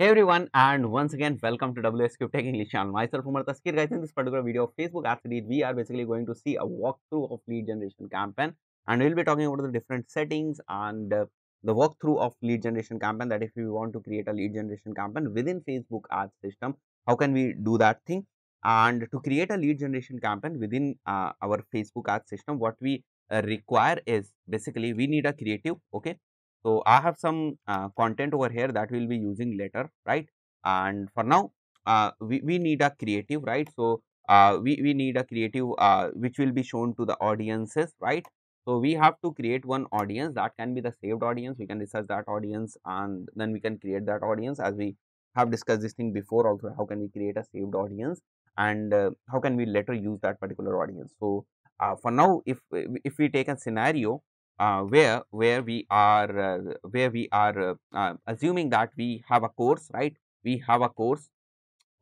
Hey everyone, and once again, welcome to WsCube Tech English channel. Myself, Umar Taskir. Guys, in this particular video of Facebook Ads Lead, we are basically going to see a walkthrough of lead generation campaign, and we'll be talking about the different settings and uh, the walkthrough of lead generation campaign. That if you want to create a lead generation campaign within Facebook Ads system, how can we do that thing? And to create a lead generation campaign within uh, our Facebook Ads system, what we uh, require is basically we need a creative. Okay, so I have some uh, content over here that we'll be using later, right? And for now, uh, we, we need a creative, right? So uh, we, we need a creative uh, which will be shown to the audiences, right? So we have to create one audience that can be the saved audience. We can research that audience and then we can create that audience as we have discussed this thing before also how can we create a saved audience and uh, how can we later use that particular audience. So uh, for now, if if we take a scenario where where we are uh, where we are uh, uh, assuming that we have a course right? We have a course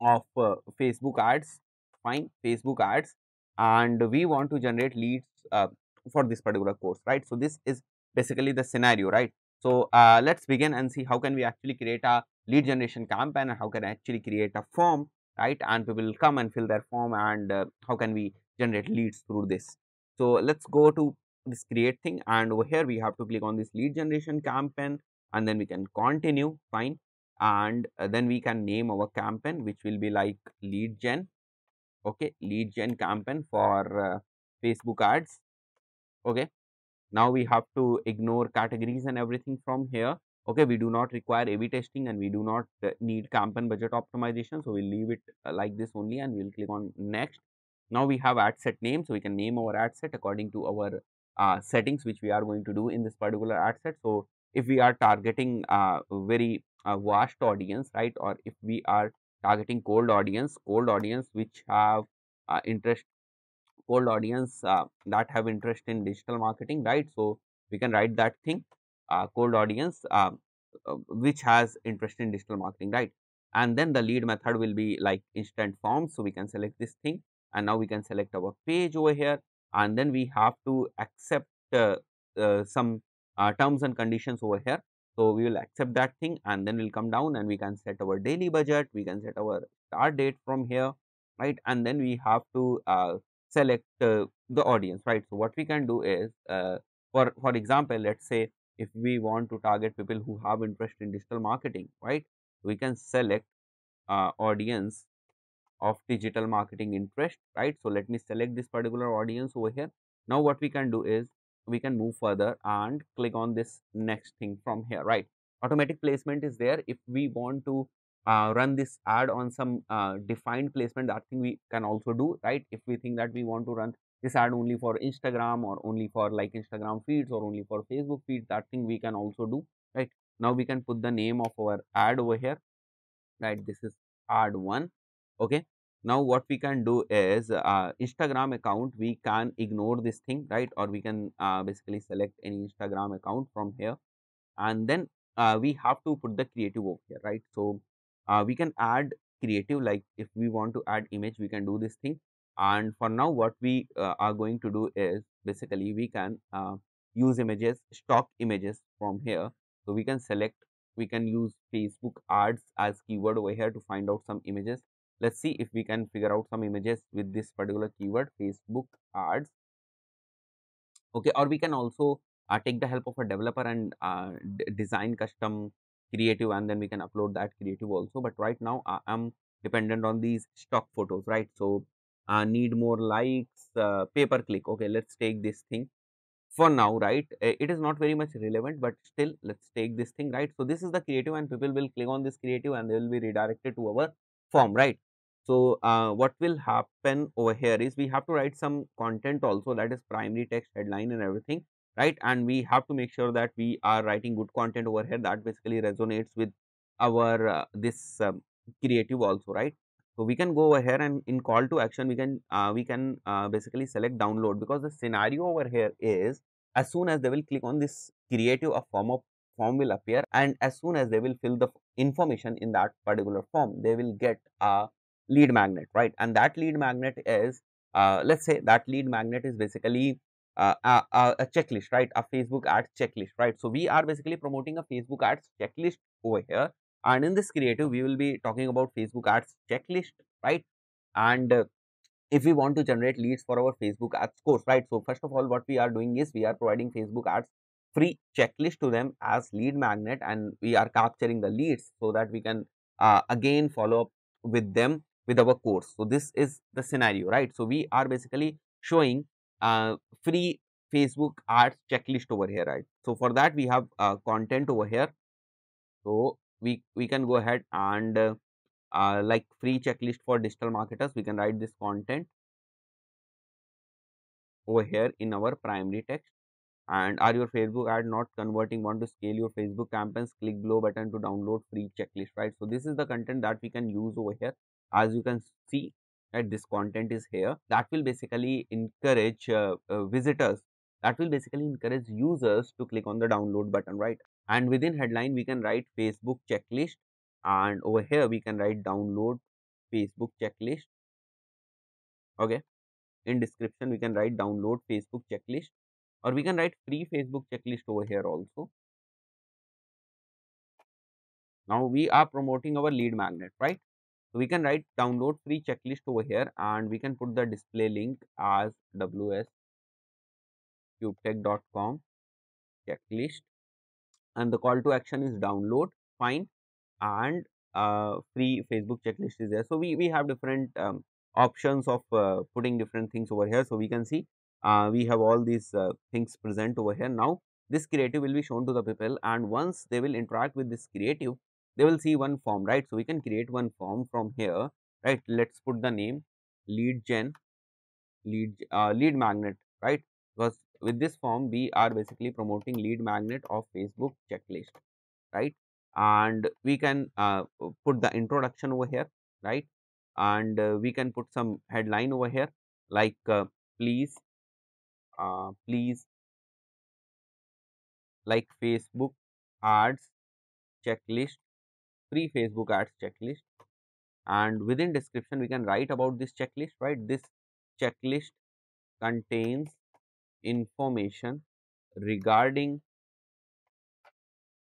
of uh, facebook ads. Fine facebook ads. And we want to generate leads uh, for this particular course right? So this is basically the scenario right? So let's begin and see how can we actually create a lead generation campaign and how can I actually create a form right? And people will come and fill their form and how can we generate leads through this? So let's go to this create thing and over here we have to click on this lead generation campaign and then we can continue fine. And uh, then we can name our campaign which will be like lead gen okay? Lead gen campaign for uh, facebook ads okay? Now we have to ignore categories and everything from here okay? We do not require a b testing and we do not uh, need campaign budget optimization so we'll leave it uh, like this only and we'll click on next. Now we have ad set name so we can name our ad set according to our uh, settings which we are going to do in this particular ad set. So, if we are targeting a very uh, vast audience, right, or if we are targeting cold audience, cold audience which have uh, interest, cold audience uh, that have interest in digital marketing, right. So, we can write that thing, uh, cold audience uh, which has interest in digital marketing, right. And then the lead method will be like instant forms. So, we can select this thing and now we can select our page over here and then we have to accept uh, uh, some uh, terms and conditions over here. So, we will accept that thing and then we'll come down and we can set our daily budget, we can set our start date from here, right, and then we have to uh, select uh, the audience, right. So, what we can do is uh, for, for example, let us say if we want to target people who have interest in digital marketing, right, we can select audience of digital marketing interest right? So let me select this particular audience over here. Now what we can do is we can move further and click on this next thing from here right? Automatic placement is there. If we want to uh, run this ad on some uh, defined placement that thing we can also do right? If we think that we want to run this ad only for instagram or only for like instagram feeds or only for facebook feeds that thing we can also do right? Now we can put the name of our ad over here right? This is ad one okay? Now what we can do is uh, instagram account we can ignore this thing right? Or we can uh, basically select any instagram account from here. And then uh, we have to put the creative over here right? So uh, we can add creative like if we want to add image we can do this thing. And for now what we uh, are going to do is basically we can uh, use images stock images from here. So we can select we can use facebook ads as keyword over here to find out some images let's see if we can figure out some images with this particular keyword facebook ads. Okay or we can also uh, take the help of a developer and uh, design custom creative and then we can upload that creative also. But right now i am dependent on these stock photos right? So uh, need more likes uh, pay per click okay let's take this thing. For now right it is not very much relevant but still let's take this thing right? So this is the creative and people will click on this creative and they will be redirected to our form right so, uh, what will happen over here is we have to write some content also that is primary text headline and everything right? And we have to make sure that we are writing good content over here that basically resonates with our uh, this um, creative also right? So we can go over here and in call to action we can uh, we can uh, basically select download because the scenario over here is as soon as they will click on this creative a form of form will appear and as soon as they will fill the information in that particular form they will get a lead magnet right? And that lead magnet is uh, let's say that lead magnet is basically uh, a, a, checklist right? A facebook ads checklist right? So we are basically promoting a facebook ads checklist over here. And in this creative we will be talking about facebook ads checklist right? And uh, if we want to generate leads for our facebook ads course right? So first of all what we are doing is we are providing facebook ads free checklist to them as lead magnet and we are capturing the leads so that we can uh, again follow up with them with our course. So this is the scenario right? So we are basically showing uh, free facebook ads checklist over here right? So for that we have uh, content over here. So we we can go ahead and uh, uh, like free checklist for digital marketers. We can write this content over here in our primary text. And are your facebook ad not converting? Want to scale your facebook campaigns? Click below button to download free checklist right? So this is the content that we can use over here as you can see that this content is here. That will basically encourage uh, uh, visitors. That will basically encourage users to click on the download button right? And within headline we can write facebook checklist. And over here we can write download facebook checklist. Okay. In description we can write download facebook checklist. Or we can write free facebook checklist over here also. Now we are promoting our lead magnet right so we can write download free checklist over here and we can put the display link as wscubetech.com checklist. And the call to action is download fine. And uh, free facebook checklist is there. So we we have different um, options of uh, putting different things over here. So we can see uh, we have all these uh, things present over here. Now this creative will be shown to the people and once they will interact with this creative they will see one form right? So we can create one form from here right? Let's put the name lead gen lead uh, lead magnet right? Because with this form we are basically promoting lead magnet of facebook checklist right? And we can uh, put the introduction over here right? And uh, we can put some headline over here like uh, please uh, please like facebook ads checklist free facebook ads checklist and within description we can write about this checklist right? This checklist contains information regarding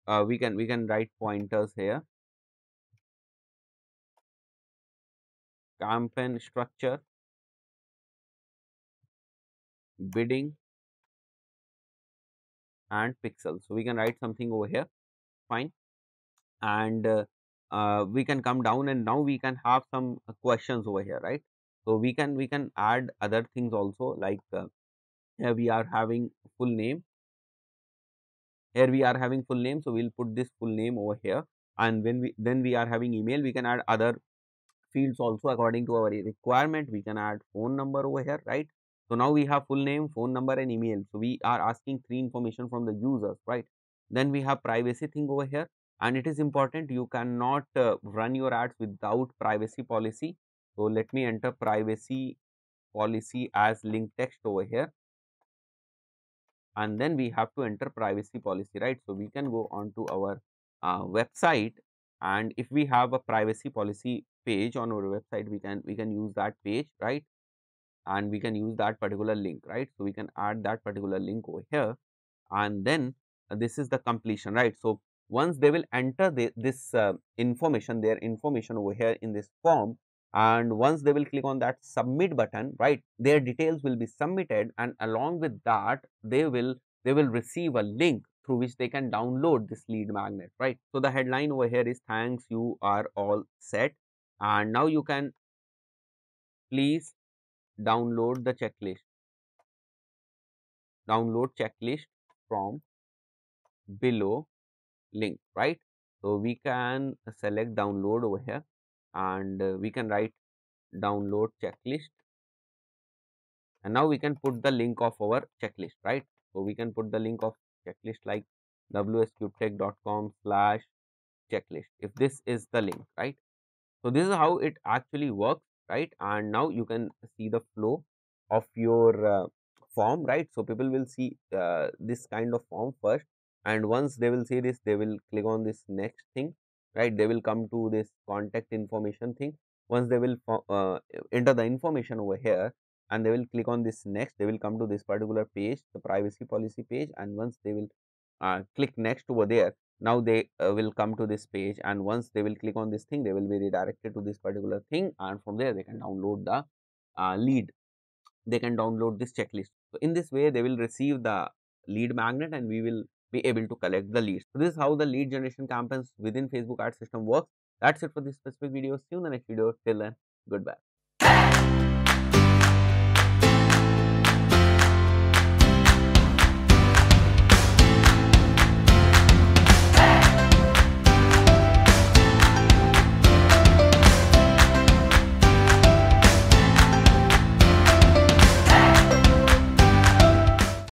uh, we can we can write pointers here. Campaign structure. Bidding. And pixels. So we can write something over here. Fine and uh, uh, we can come down and now we can have some uh, questions over here right? So we can we can add other things also like here we are having full name. Here we are having full name so we'll put this full name over here. And when we then we are having email we can add other fields also according to our requirement. We can add phone number over here right? So now we have full name phone number and email. So we are asking three information from the users right? Then we have privacy thing over here and it is important you cannot uh, run your ads without privacy policy. So let me enter privacy policy as link text over here. And then we have to enter privacy policy right? So we can go on to our uh, website. And if we have a privacy policy page on our website we can we can use that page right? And we can use that particular link right? So we can add that particular link over here. And then uh, this is the completion right? So once they will enter the, this uh, information their information over here in this form and once they will click on that submit button right their details will be submitted and along with that they will they will receive a link through which they can download this lead magnet right? So the headline over here is thanks you are all set. And now you can please download the checklist. Download checklist from below link right? So we can select download over here and uh, we can write download checklist. And now we can put the link of our checklist right? So we can put the link of checklist like wscubetech.com slash checklist if this is the link right? So this is how it actually works right? And now you can see the flow of your uh, form right? So people will see uh, this kind of form first and once they will see this they will click on this next thing right? They will come to this contact information thing. Once they will uh, enter the information over here and they will click on this next they will come to this particular page the privacy policy page and once they will uh, click next over there now they uh, will come to this page. And once they will click on this thing they will be redirected to this particular thing. And from there they can download the uh, lead. They can download this checklist. So in this way they will receive the lead magnet and we will be able to collect the leads. So this is how the lead generation campaigns within facebook ad system works. That's it for this specific video. See you in the next video. Till then goodbye